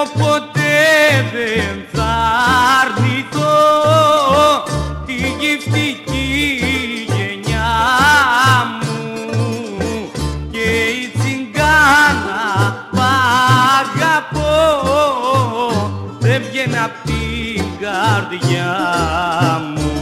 Όποτε ποτέ δεν θα αρνηθώ τη γυφτική γενιά μου. Και η τσιγκάνα μ' αγαπώ. Δεν βγαίνει απ' την καρδιά μου.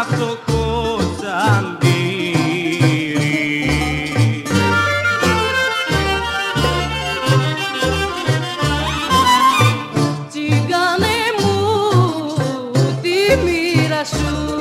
απ' το κοτσαντήρι. Τσιγκάνε μου τη μοίρα σου